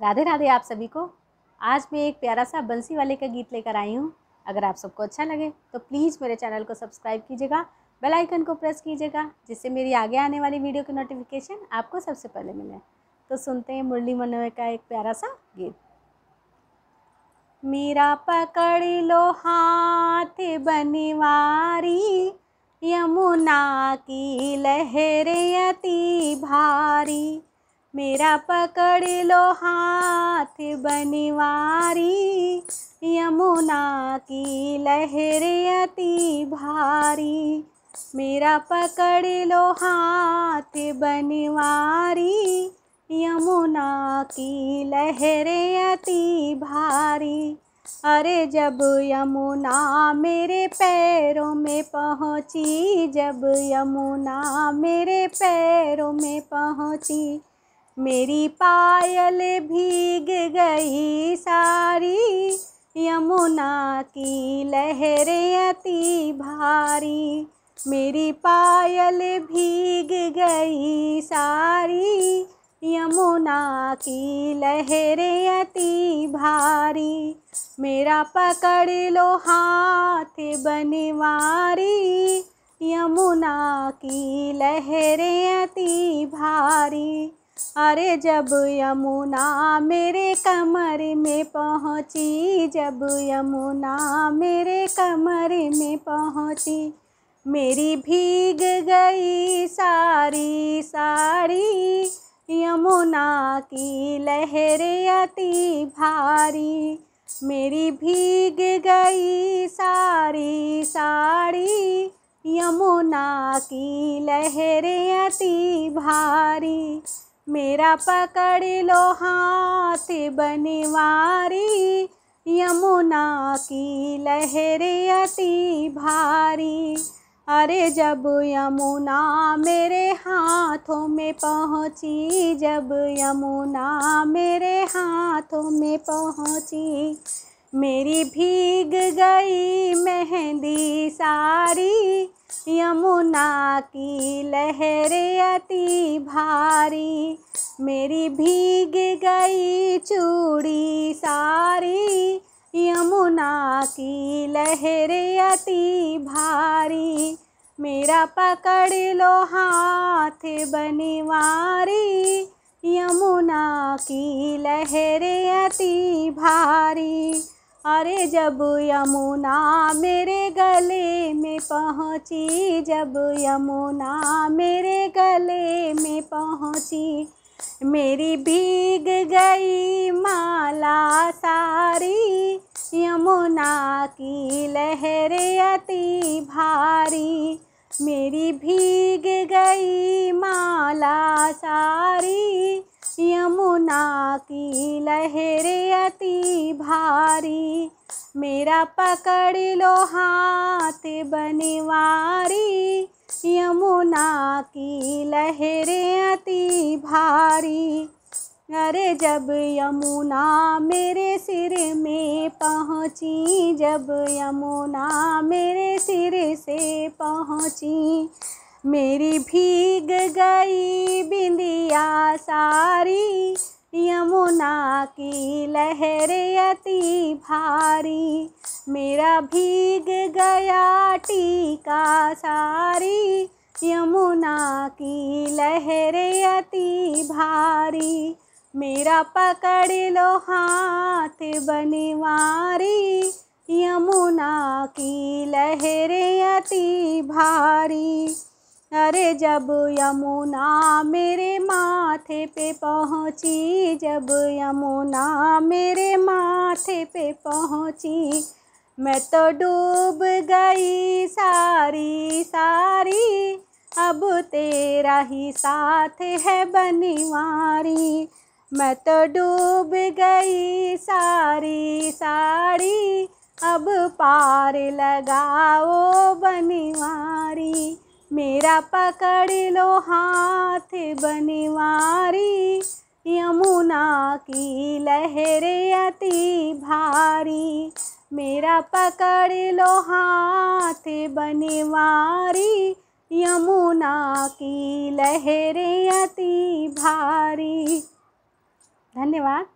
राधे राधे आप सभी को। आज मैं एक प्यारा सा बंसी वाले का गीत लेकर आई हूँ। अगर आप सबको अच्छा लगे तो प्लीज़ मेरे चैनल को सब्सक्राइब कीजिएगा, बेल आइकन को प्रेस कीजिएगा, जिससे मेरी आगे आने वाली वीडियो की नोटिफिकेशन आपको सबसे पहले मिले। तो सुनते हैं मुरली मनोहर का एक प्यारा सा गीत। मेरा पकड़ लो हाथ बनवारी, यमुना की लहरें अति भारी। मेरा पकड़ लो हाथ बनवारी, यमुना की लहरें अति भारी। मेरा पकड़ लो हाथ बनवारी, यमुना की लहरें अति भारी। अरे जब यमुना मेरे पैरों में पहुँची, जब यमुना मेरे पैरों में पहुँची मेरी पायल भीग गई सारी, यमुना की लहरें अति भारी। मेरी पायल भीग गई सारी, यमुना की लहरें अति भारी। मेरा पकड़ लो हाथ बनवारी, यमुना की लहरें अति भारी। अरे जब यमुना मेरे कमर में पहुँची, जब यमुना मेरे कमर में पहुँची, मेरी भीग गई सारी साड़ी यमुना की लहरें अति भारी, मेरी भीग गई सारी साड़ी यमुना की लहरें अति भारी मेरा पकड़ लो हाथ बनवारी, यमुना की लहरें अति भारी। अरे जब यमुना मेरे हाथों में पहुँची, जब यमुना मेरे हाथों में पहुँची, मेरी भीग गई मेहंदी सारी। यमुना की लहरें अति भारी, मेरी भीग गई चूड़ी सारी। यमुना की लहरें अति भारी, मेरा पकड़ लो हाथ बनवारी। यमुना की लहरें अति भारी, अरे जब यमुना मेरे गले में पहुँची, जब यमुना मेरे गले में पहुँची, मेरी भीग गई माला सारी, यमुना की लहरें अति भारी, मेरी भीग गई माला सारी, यमुना की लहरें अति भारी मेरा पकड़ लो हाथ बनवारी, यमुना की लहरें अति भारी। अरे जब यमुना मेरे सिर में पहुँची, जब यमुना मेरे सिर से पहुँची, मेरी भीग गई बिंदिया सारी। यमुना की लहरें अति भारी, मेरा भीग गया टीका सारी। यमुना की लहरें अति भारी, मेरा पकड़ लो हाथ बनवारी। यमुना की लहरें अति भारी अरे जब यमुना मेरे माथे पे पहुँची, जब यमुना मेरे माथे पे पहुँची, मैं तो डूब गई सारी सारी। अब तेरा ही साथ है बनिवारी। मैं तो डूब गई सारी साड़ी अब पार लगाओ बनिवारी। मेरा पकड़ लो हाथ बनवारी, यमुना की लहरें अति भारी। मेरा पकड़ लो हाथ बनवारी, यमुना की लहरें अति भारी। धन्यवाद।